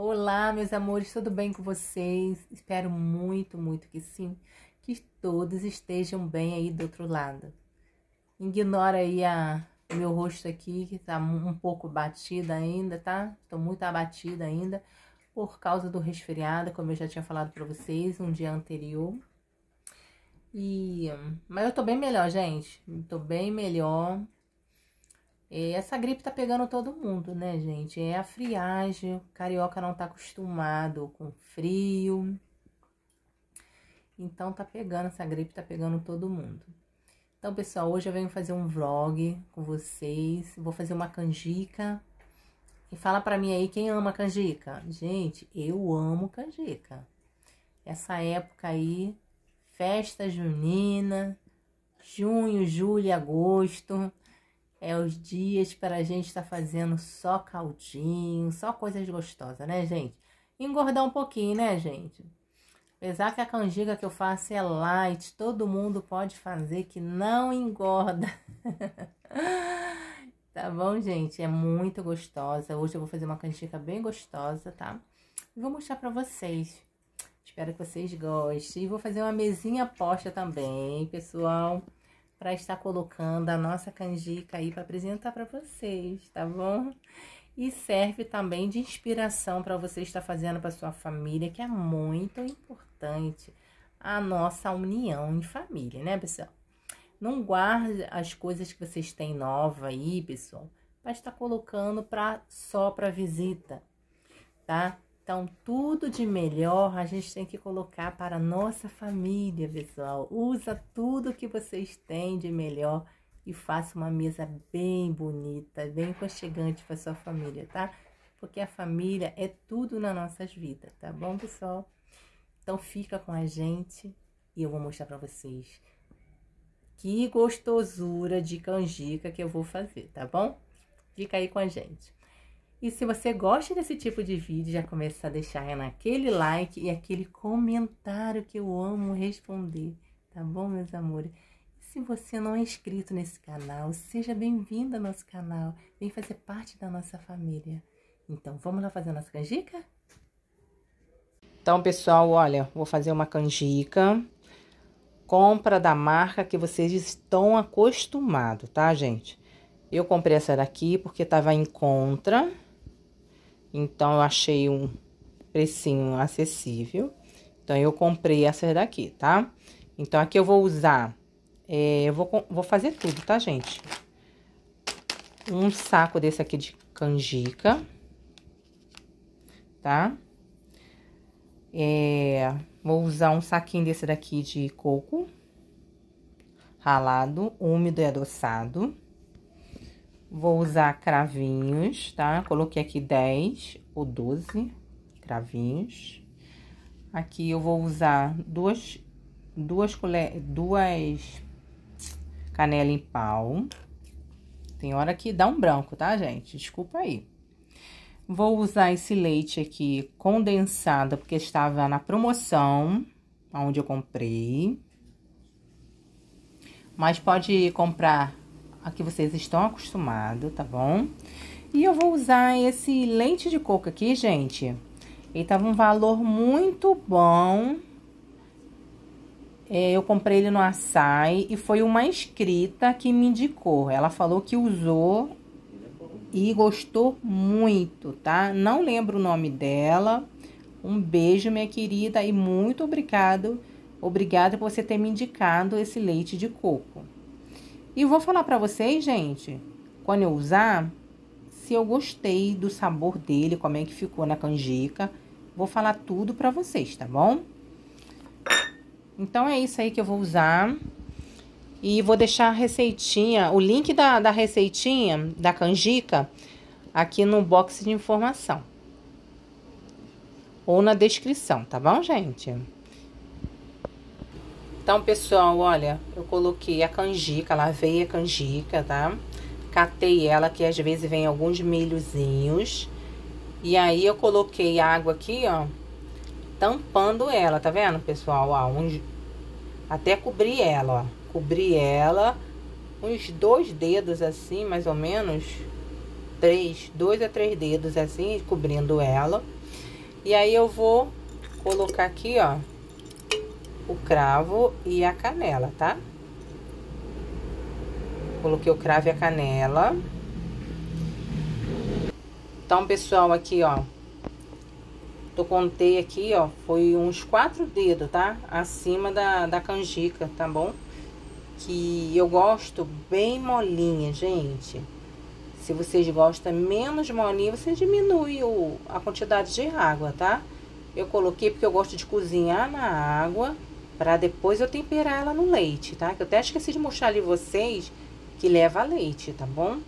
Olá, meus amores, tudo bem com vocês? Espero muito, muito que sim, que todos estejam bem aí do outro lado. Ignora aí a, meu rosto aqui, que tá um pouco batida ainda, tá? Tô muito abatida ainda por causa do resfriado, como eu já tinha falado para vocês um dia anterior. E, mas eu tô bem melhor, gente. Tô bem melhor. E essa gripe tá pegando todo mundo, né, gente? É a friagem. O carioca não tá acostumado com frio. Então tá pegando essa gripe, tá pegando todo mundo. Então, pessoal, hoje eu venho fazer um vlog com vocês. Vou fazer uma canjica. E fala pra mim aí quem ama canjica. Gente, eu amo canjica. Essa época aí, festa junina, junho, julho agosto é os dias para a gente estar tá fazendo só caldinho, só coisas gostosas, né, gente? Engordar um pouquinho, né, gente? Apesar que a canjica que eu faço é light, todo mundo pode fazer que não engorda. tá bom, gente? É muito gostosa. Hoje eu vou fazer uma canjica bem gostosa, tá? E vou mostrar pra vocês. Espero que vocês gostem. E vou fazer uma mesinha posta também, pessoal para estar colocando a nossa canjica aí para apresentar para vocês, tá bom? E serve também de inspiração para você estar fazendo para sua família, que é muito importante a nossa união em família, né, pessoal? Não guarde as coisas que vocês têm nova aí, pessoal, para estar colocando para só para visita, tá? Então, tudo de melhor a gente tem que colocar para a nossa família, pessoal. Usa tudo que vocês têm de melhor e faça uma mesa bem bonita, bem aconchegante para sua família, tá? Porque a família é tudo nas nossas vidas, tá bom, pessoal? Então, fica com a gente e eu vou mostrar para vocês que gostosura de canjica que eu vou fazer, tá bom? Fica aí com a gente. E se você gosta desse tipo de vídeo, já começa a deixar naquele like e aquele comentário que eu amo responder, tá bom, meus amores? E se você não é inscrito nesse canal, seja bem-vindo ao nosso canal, vem fazer parte da nossa família. Então, vamos lá fazer a nossa canjica? Então, pessoal, olha, vou fazer uma canjica. Compra da marca que vocês estão acostumados, tá, gente? Eu comprei essa daqui porque tava em contra então, eu achei um precinho acessível. Então, eu comprei essas daqui, tá? Então, aqui eu vou usar... É, eu vou, vou fazer tudo, tá, gente? Um saco desse aqui de canjica. Tá? É, vou usar um saquinho desse daqui de coco. Ralado, úmido e adoçado. Vou usar cravinhos, tá? Coloquei aqui 10 ou 12 cravinhos. Aqui eu vou usar duas, duas colheres, duas canela em pau. Tem hora que dá um branco, tá, gente? Desculpa aí. Vou usar esse leite aqui condensado, porque estava na promoção, onde eu comprei. Mas pode comprar a que vocês estão acostumados, tá bom? E eu vou usar esse leite de coco aqui, gente. Ele tava um valor muito bom. É, eu comprei ele no açaí e foi uma inscrita que me indicou. Ela falou que usou e gostou muito, tá? Não lembro o nome dela. Um beijo, minha querida, e muito obrigado. Obrigada por você ter me indicado esse leite de coco. E vou falar para vocês, gente, quando eu usar, se eu gostei do sabor dele, como é que ficou na canjica. Vou falar tudo para vocês, tá bom? Então, é isso aí que eu vou usar. E vou deixar a receitinha, o link da, da receitinha da canjica aqui no box de informação. Ou na descrição, tá bom, gente? Então, pessoal, olha, eu coloquei a canjica, lavei a canjica, tá? Catei ela, que às vezes vem alguns milhozinhos. E aí, eu coloquei água aqui, ó, tampando ela, tá vendo, pessoal? Ó, uns, até cobrir ela, ó. Cobri ela uns dois dedos assim, mais ou menos. três, dois a três dedos assim, cobrindo ela. E aí eu vou colocar aqui, ó, o cravo e a canela, tá? Coloquei o cravo e a canela. Então, pessoal, aqui, ó. Eu contei aqui, ó, foi uns quatro dedos, tá? Acima da, da canjica, tá bom? Que eu gosto bem molinha, gente. Se vocês gostam menos molinha, você diminui o, a quantidade de água, tá? Eu coloquei porque eu gosto de cozinhar na água para depois eu temperar ela no leite, tá? Que eu até esqueci de mostrar ali vocês que leva leite, tá bom?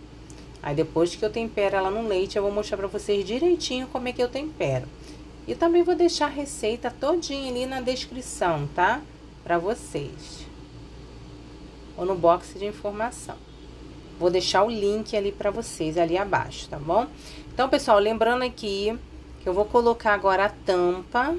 Aí depois que eu tempero ela no leite, eu vou mostrar pra vocês direitinho como é que eu tempero. E também vou deixar a receita todinha ali na descrição, tá? Pra vocês. Ou no box de informação. Vou deixar o link ali pra vocês, ali abaixo, tá bom? Então, pessoal, lembrando aqui que eu vou colocar agora a tampa,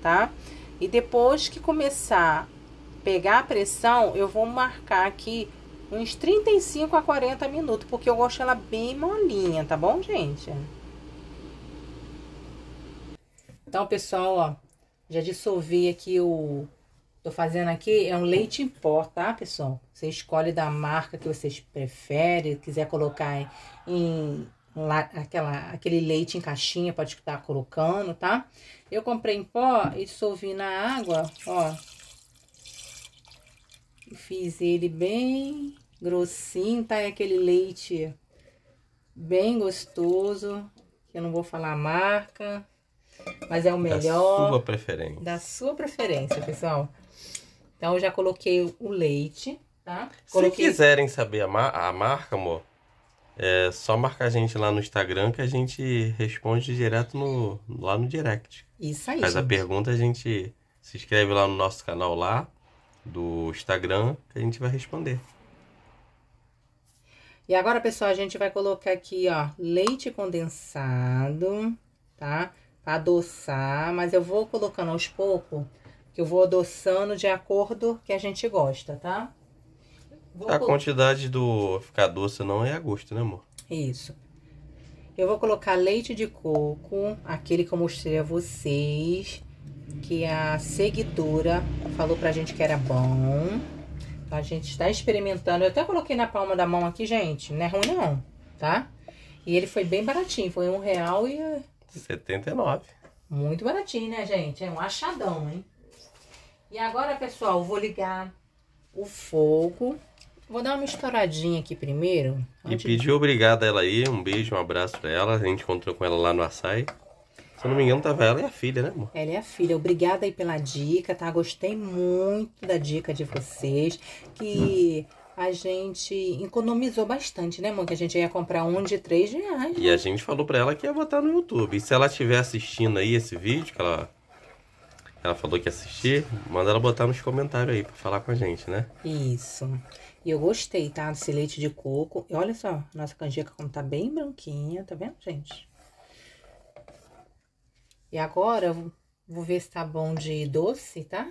tá? E depois que começar a pegar a pressão, eu vou marcar aqui uns 35 a 40 minutos, porque eu gosto ela bem molinha, tá bom, gente? Então, pessoal, ó, já dissolvi aqui o... Tô fazendo aqui, é um leite em pó, tá, pessoal? Você escolhe da marca que vocês preferem, quiser colocar em, aquela, aquele leite em caixinha, pode estar colocando, tá? Eu comprei em pó e dissolvi na água, ó. Fiz ele bem grossinho, tá? É aquele leite bem gostoso, que eu não vou falar a marca, mas é o melhor. Da sua preferência. Da sua preferência, pessoal. Então, eu já coloquei o leite, tá? Coloquei... Se quiserem saber a, mar a marca, amor, é só marcar a gente lá no Instagram que a gente responde direto no, lá no direct. Isso aí, Faz gente. a pergunta, a gente se inscreve lá no nosso canal lá, do Instagram, que a gente vai responder. E agora, pessoal, a gente vai colocar aqui, ó, leite condensado, tá? Pra adoçar, mas eu vou colocando aos poucos, que eu vou adoçando de acordo que a gente gosta, tá? A quantidade do ficar doce não é a gosto, né, amor? Isso. Eu vou colocar leite de coco, aquele que eu mostrei a vocês, que a seguidora falou pra gente que era bom. A gente está experimentando. Eu até coloquei na palma da mão aqui, gente. Não é ruim, não, tá? E ele foi bem baratinho. Foi um real e... 79. Muito baratinho, né, gente? É um achadão, hein? E agora, pessoal, vou ligar o fogo. Vou dar uma estouradinha aqui primeiro. E pedir obrigado a ela aí. Um beijo, um abraço pra ela. A gente encontrou com ela lá no açaí. Se eu não me engano, tava ela e a filha, né, amor? Ela é a filha. Obrigada aí pela dica, tá? Gostei muito da dica de vocês. Que a gente economizou bastante, né, amor? Que a gente ia comprar um de três reais. E a gente falou pra ela que ia botar no YouTube. E se ela estiver assistindo aí esse vídeo, que ela, ela falou que ia assistir, manda ela botar nos comentários aí pra falar com a gente, né? Isso. E eu gostei, tá? Desse leite de coco. E olha só, nossa canjica como tá bem branquinha, tá vendo, gente? E agora, eu vou ver se tá bom de doce, tá?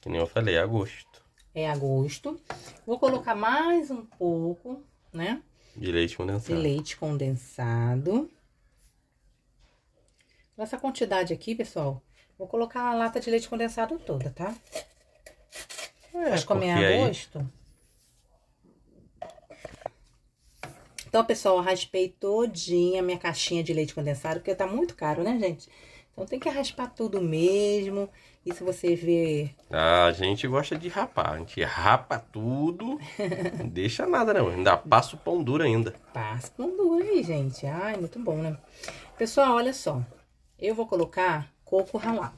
Que nem eu falei, é a gosto. É a gosto. Vou colocar mais um pouco, né? De leite condensado. De leite condensado. Nessa quantidade aqui, pessoal, vou colocar a lata de leite condensado toda, tá? É, Mas como é a aí... Então, pessoal, eu raspei todinha a minha caixinha de leite condensado, porque tá muito caro, né, gente? Então tem que raspar tudo mesmo. E se você ver. A gente gosta de rapar. A gente rapa tudo. não deixa nada, não. Ainda passa o pão duro ainda. Passa o pão duro aí, gente. Ai, muito bom, né? Pessoal, olha só. Eu vou colocar coco ralado.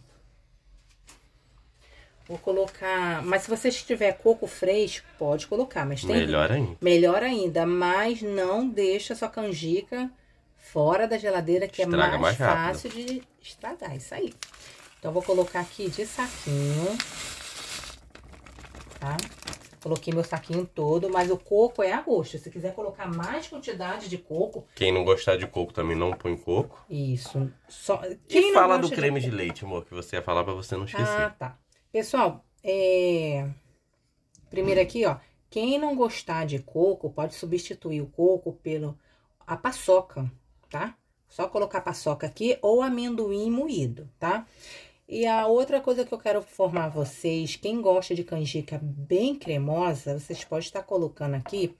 Vou colocar... Mas se você tiver coco fresco, pode colocar. Mas tem... Melhor ainda. Melhor ainda. Mas não deixa sua canjica fora da geladeira, que Estraga é mais, mais fácil de estragar. Isso aí. Então, vou colocar aqui de saquinho. Tá? Coloquei meu saquinho todo, mas o coco é a gosto. Se quiser colocar mais quantidade de coco... Quem não gostar de coco também não põe coco. Isso. Só... Quem e fala do creme de... de leite, amor, que você ia falar pra você não esquecer. Ah, tá. Pessoal, é... Primeiro aqui, ó. Quem não gostar de coco, pode substituir o coco pelo a paçoca, tá? Só colocar paçoca aqui ou amendoim moído, tá? E a outra coisa que eu quero informar vocês, quem gosta de canjica bem cremosa, vocês podem estar colocando aqui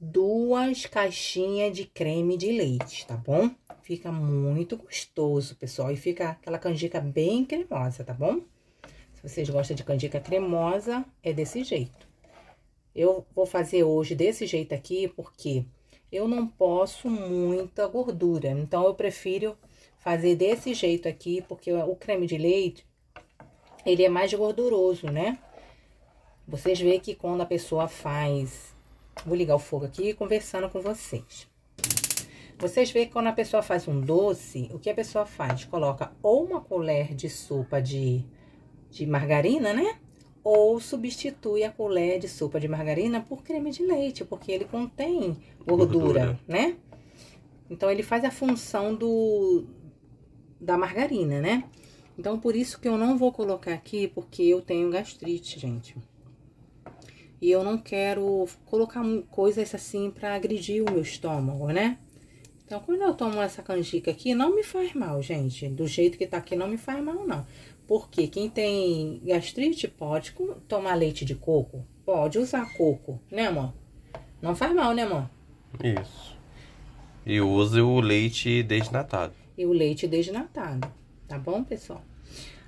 duas caixinhas de creme de leite, tá bom? Fica muito gostoso, pessoal, e fica aquela canjica bem cremosa, tá bom? Vocês gostam de canjica cremosa, é desse jeito. Eu vou fazer hoje desse jeito aqui, porque eu não posso muita gordura. Então, eu prefiro fazer desse jeito aqui, porque o creme de leite, ele é mais gorduroso, né? Vocês veem que quando a pessoa faz... Vou ligar o fogo aqui conversando com vocês. Vocês veem que quando a pessoa faz um doce, o que a pessoa faz? Coloca ou uma colher de sopa de, de margarina, né? ou substitui a colher de sopa de margarina por creme de leite, porque ele contém gordura, gordura, né? Então, ele faz a função do da margarina, né? Então, por isso que eu não vou colocar aqui, porque eu tenho gastrite, gente. E eu não quero colocar coisas assim pra agredir o meu estômago, né? Então, quando eu tomo essa canjica aqui, não me faz mal, gente. Do jeito que tá aqui, não me faz mal, não. Porque quem tem gastrite pode tomar leite de coco, pode usar coco, né, amor? Não faz mal, né, amor? Isso. E use o leite desnatado. E o leite desnatado, tá bom, pessoal?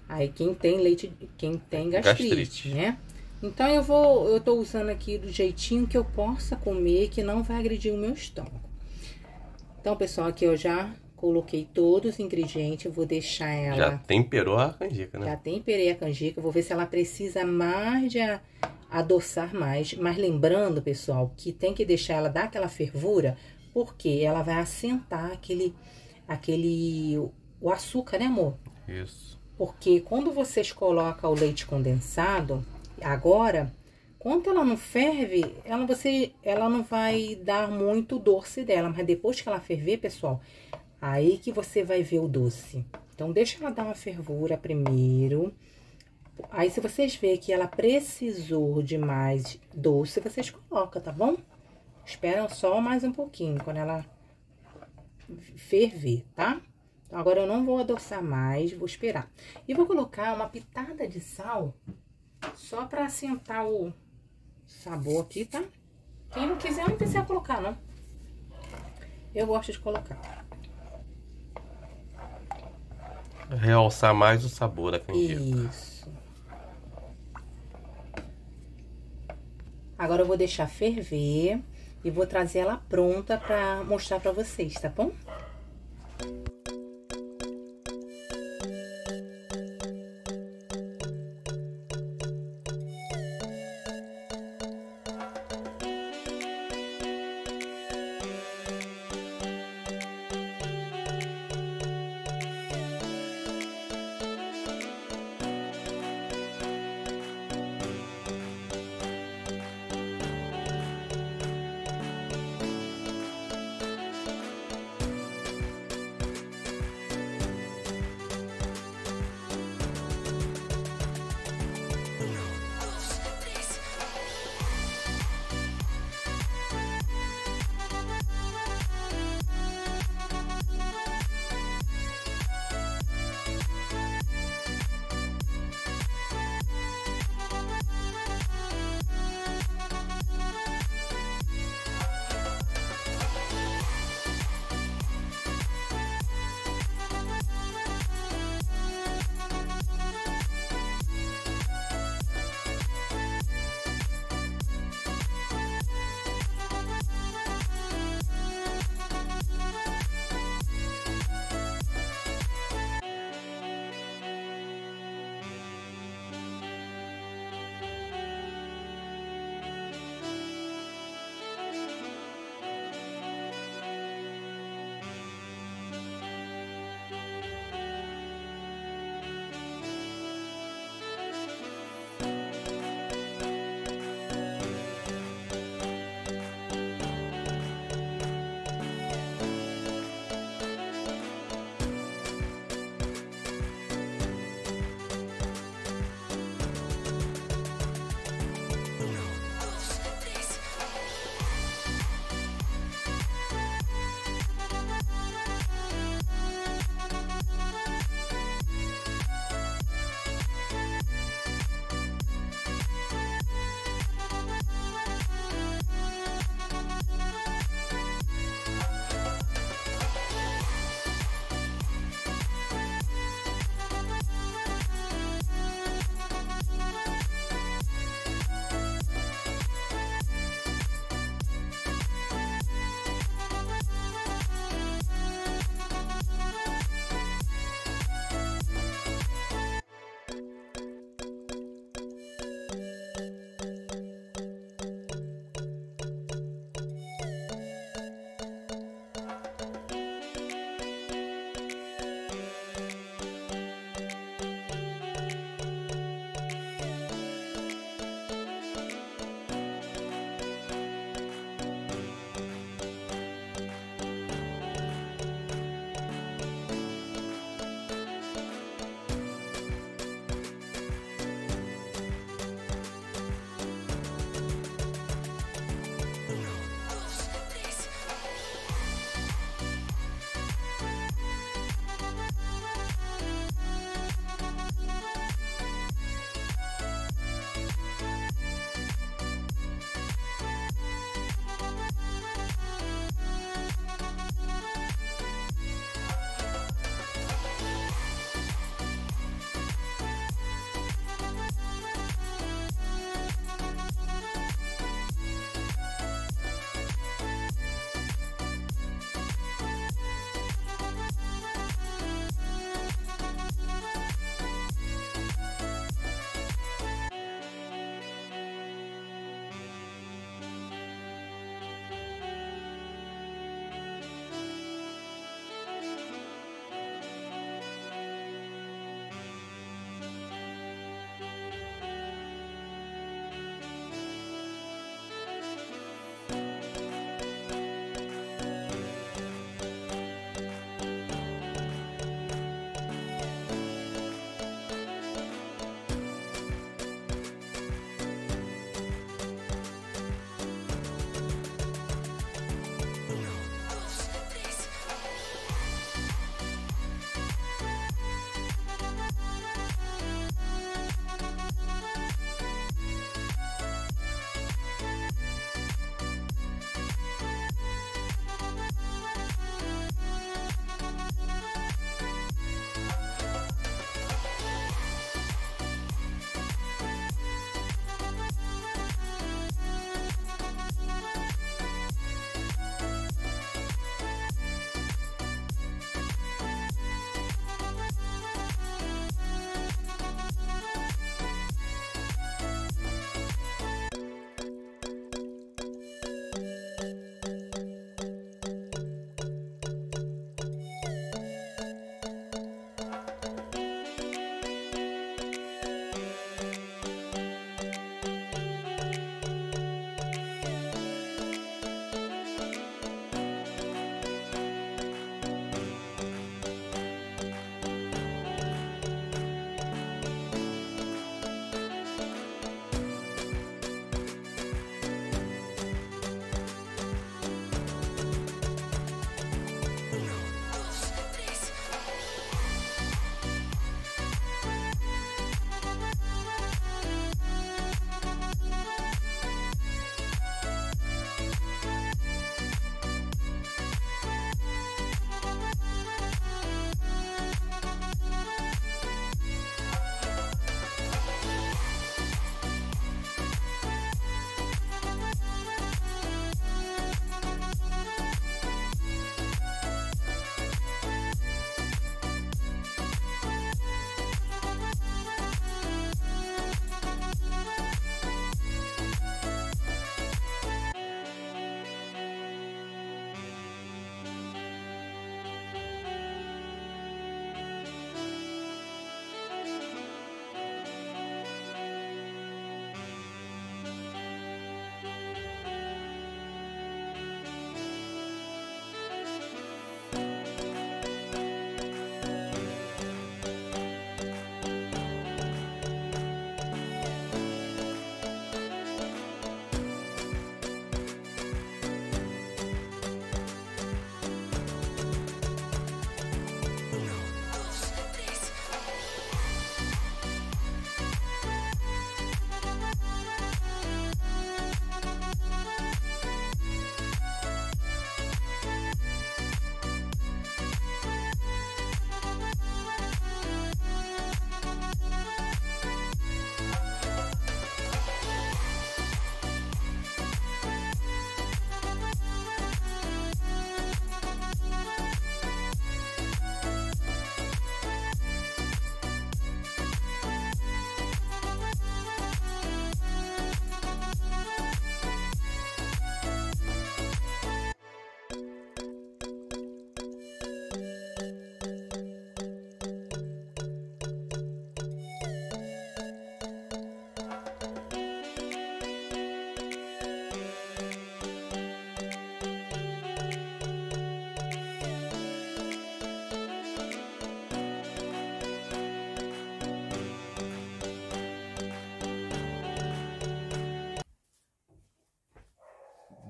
Aí quem tem leite, quem tem gastrite, gastrite, né? Então eu vou, eu tô usando aqui do jeitinho que eu possa comer, que não vai agredir o meu estômago. Então, pessoal, aqui eu já Coloquei todos os ingredientes, vou deixar ela... Já temperou a canjica, né? Já temperei a canjica, vou ver se ela precisa mais de adoçar mais. Mas lembrando, pessoal, que tem que deixar ela dar aquela fervura, porque ela vai assentar aquele, aquele, o açúcar, né amor? Isso. Porque quando vocês colocam o leite condensado, agora, quando ela não ferve, ela, você, ela não vai dar muito doce dela. Mas depois que ela ferver, pessoal, Aí que você vai ver o doce. Então, deixa ela dar uma fervura primeiro. Aí, se vocês verem que ela precisou de mais doce, vocês colocam, tá bom? Esperam só mais um pouquinho, quando ela ferver, tá? Então, agora eu não vou adoçar mais, vou esperar. E vou colocar uma pitada de sal, só pra assentar o sabor aqui, tá? Quem não quiser, não precisa colocar, não. Eu gosto de colocar. realçar mais o sabor da canjica. Isso. Agora eu vou deixar ferver e vou trazer ela pronta para mostrar para vocês, tá bom?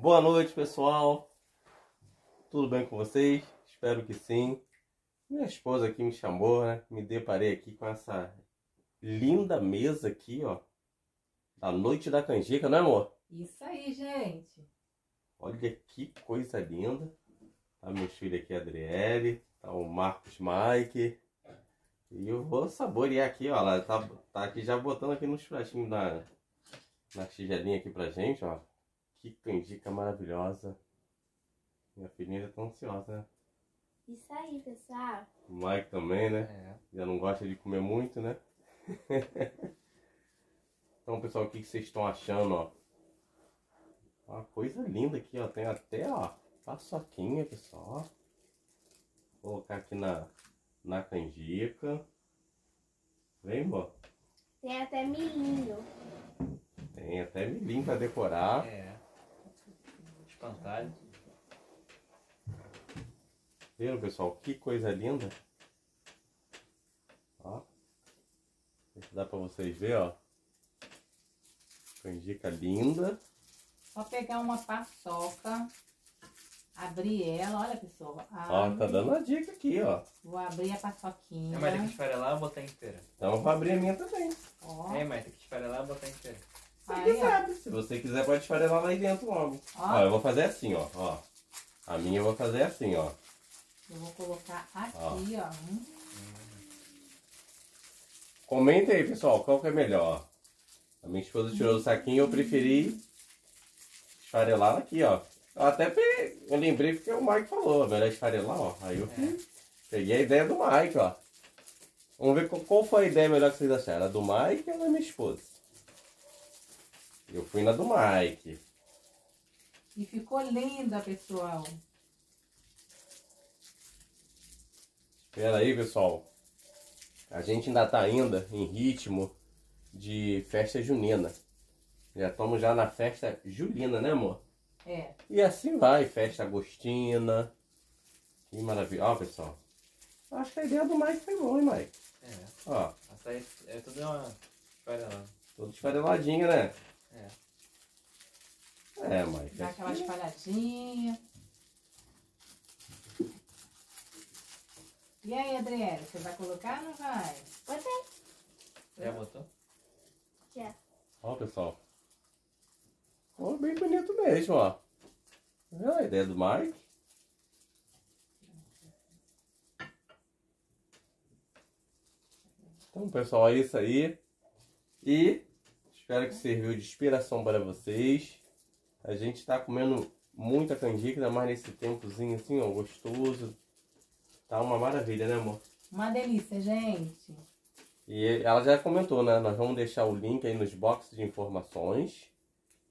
Boa noite, pessoal. Tudo bem com vocês? Espero que sim. Minha esposa aqui me chamou, né? Me deparei aqui com essa linda mesa aqui, ó. Da noite da canjica, não é, amor? Isso aí, gente. Olha que coisa linda. Tá meus filhos aqui, Adriele, tá o Marcos Mike. E eu vou saborear aqui, ó. Ela tá, tá aqui já botando aqui nos pratinhos na, na tigelinha aqui pra gente, ó. Que canjica maravilhosa. Minha filhinha já tá ansiosa, né? Isso aí, pessoal. O Mike também, né? É. Já não gosta de comer muito, né? então, pessoal, o que que vocês estão achando, ó? Uma coisa linda aqui, ó. Tem até, ó, paçoquinha, pessoal. Vou colocar aqui na, na canjica. Vem, amor. Tem até milhinho. Tem até milhinho pra decorar. É. Espantalho. Viram, pessoal? Que coisa linda. Ó. Dá pra vocês verem, ó. Canjica linda. Só pegar uma paçoca, abrir ela. Olha, pessoal. Ó, abre. tá dando a dica aqui, ó. Vou abrir a paçoquinha. É, mas tem que esfarelar ou botar inteira? Então eu vou abrir a minha também. Ó, É, mas tem que esfarelar ou botar inteira? Se Aí, quiser. Se você quiser, pode esfarelar lá dentro logo. Ó. Ó, eu vou fazer assim, ó. ó. A minha eu vou fazer assim, ó. eu vou colocar aqui, ó. Hum, Comenta aí, pessoal, qual que é melhor. A minha esposa tirou do saquinho, eu preferi esfarelar aqui, ó. Eu até pe... eu lembrei porque o Mike falou, é melhor esfarelar, ó. Aí eu fui- peguei a ideia do Mike, ó. Vamos ver qual, qual foi a ideia melhor que vocês acharam, a do Mike ou a da minha esposa? Eu fui na do Mike. E ficou linda, pessoal. Espera aí, pessoal. A gente ainda tá ainda em ritmo de festa junina. Já estamos já na festa julina, né, amor? É. E assim vai, festa agostina. Que maravilha. Ó, pessoal. Acho que a ideia do Mike foi boa, hein, Mike? É. Ó, Essa aí é tudo uma esfarelada. todo esfareladinho, né? É. É, Mike. Dá aquela que- espalhadinha. E aí, Adriele, você vai colocar ou não vai? Botei. Já botou? Já. Ó, pessoal. Ó, bem bonito mesmo, ó. Viu a ideia do Mike? Então, pessoal, é isso aí. E espero que serviu de inspiração para vocês. A gente tá comendo muita canjica, ainda mais nesse tempozinho assim, ó, gostoso. Tá uma maravilha, né, amor? Uma delícia, gente. E ela já comentou, né? Nós vamos deixar o link aí nos boxes de informações,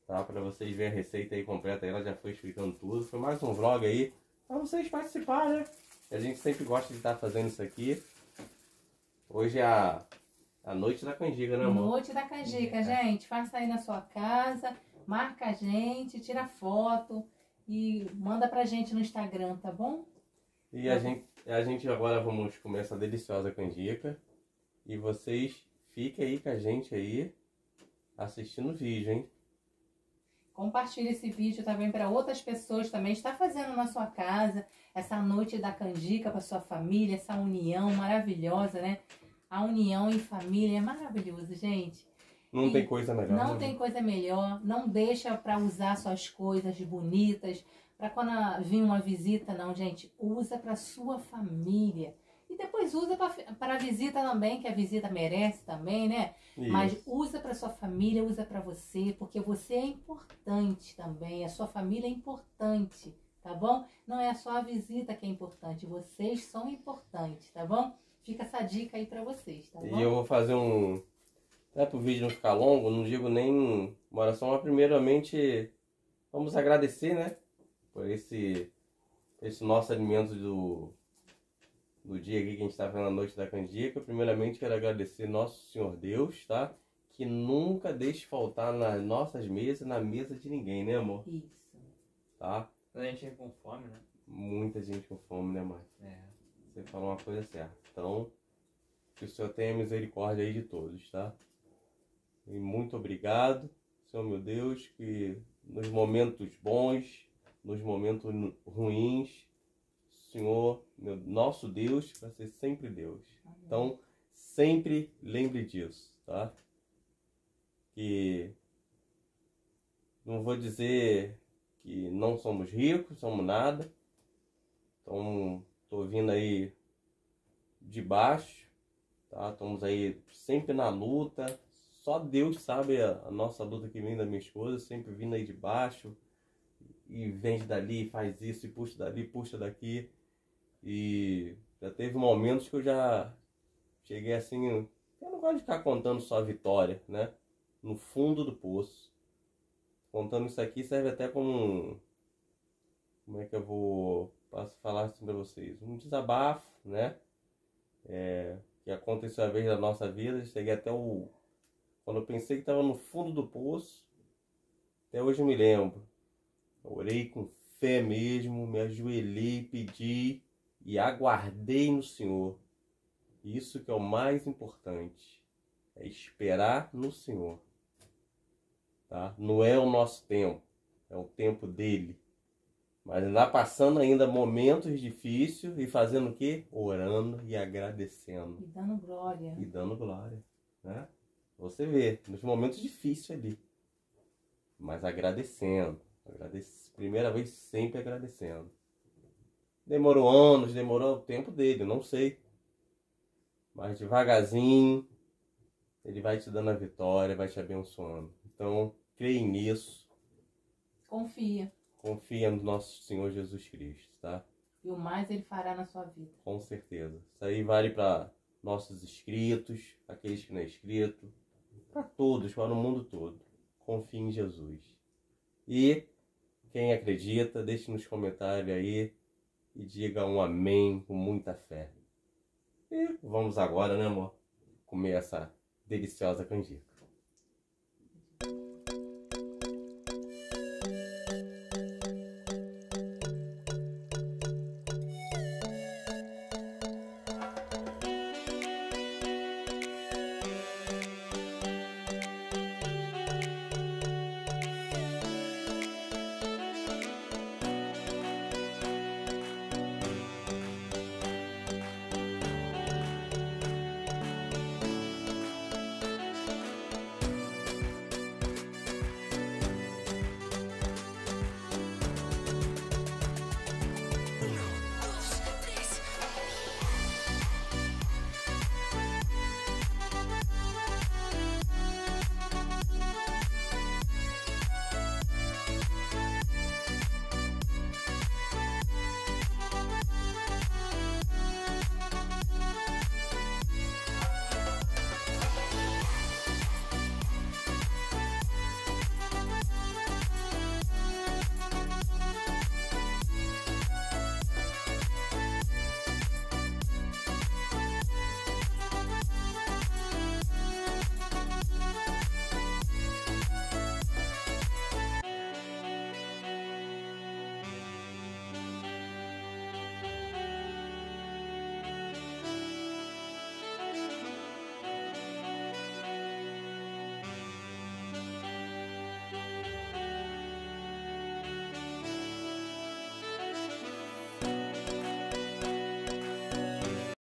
tá? Pra vocês verem a receita aí completa. Ela já foi explicando tudo. Foi mais um vlog aí pra vocês participarem, né? A gente sempre gosta de estar fazendo isso aqui. Hoje é a, a noite da canjica, né, amor? Noite da canjica, gente. Faça aí na sua casa, marca a gente, tira foto e manda pra gente no Instagram, tá bom? E a gente, a gente agora vamos comer essa deliciosa canjica. E vocês fiquem aí com a gente aí assistindo o vídeo, hein? Compartilhe esse vídeo também para outras pessoas também. Está fazendo na sua casa essa noite da canjica para sua família, essa união maravilhosa, né? A união em família é maravilhoso, gente. Não E tem coisa melhor. Não né? tem coisa melhor. Não deixa para usar suas coisas bonitas para quando vir uma visita, não, gente. Usa para sua família. E depois usa para a visita também, que a visita merece também, né? Isso. Mas usa para sua família, usa para você, porque você é importante também, a sua família é importante, tá bom? Não é só a visita que é importante, vocês são importantes, tá bom? Fica essa dica aí para vocês, tá bom? E eu vou fazer um. Até pro vídeo não ficar longo, não digo nem uma oração, mas primeiramente vamos agradecer, né? Por esse, esse nosso alimento do, do dia aqui que a gente tá fazendo a noite da canjica. Primeiramente quero agradecer nosso Senhor Deus, tá? Que nunca deixe faltar nas nossas mesas, na mesa de ninguém, né, amor? Isso. Tá? A gente vem com fome, né? Muita gente com fome, né, mãe? É. Você falou uma coisa certa. Então, que o Senhor tenha misericórdia aí de todos, tá? E muito obrigado, Senhor meu Deus, que nos momentos bons, nos momentos ruins, Senhor, meu, nosso Deus, vai ser sempre Deus. Então, sempre lembre disso, tá? Que não vou dizer que não somos ricos, somos nada. Então, tô vindo aí de baixo, tá? Estamos aí sempre na luta. Só Deus sabe a, a nossa luta que vem da minha esposa, sempre vindo aí de baixo e vende dali, faz isso e puxa dali, puxa daqui. E já teve momentos que eu já cheguei assim, eu não gosto de ficar contando só a vitória, né? No fundo do poço. Contando isso aqui serve até como um, como é que eu vou falar assim para vocês? Um desabafo, né? É, que aconteceu a vez da nossa vida. Cheguei até o. Quando eu pensei que estava no fundo do poço, até hoje me lembro. Eu orei com fé mesmo, me ajoelhei, pedi e aguardei no Senhor. Isso que é o mais importante. É esperar no Senhor. Tá? Não é o nosso tempo, é o tempo dele. Mas lá passando ainda momentos difíceis e fazendo o quê? Orando e agradecendo. E dando glória. E dando glória. Né? Você vê, nos momentos difíceis ali. Mas agradecendo. Agradece, primeira vez sempre agradecendo. Demorou anos, demorou o tempo dele, não sei. Mas devagarzinho, ele vai te dando a vitória, vai te abençoando. Então, creia nisso. Confia. Confia no nosso Senhor Jesus Cristo, tá? E o mais ele fará na sua vida. Com certeza. Isso aí vale para nossos inscritos, aqueles que não é inscrito, para todos, para o mundo todo. Confie em Jesus. E quem acredita, deixe nos comentários aí e diga um amém com muita fé. E vamos agora, né, amor? Comer essa deliciosa canjica.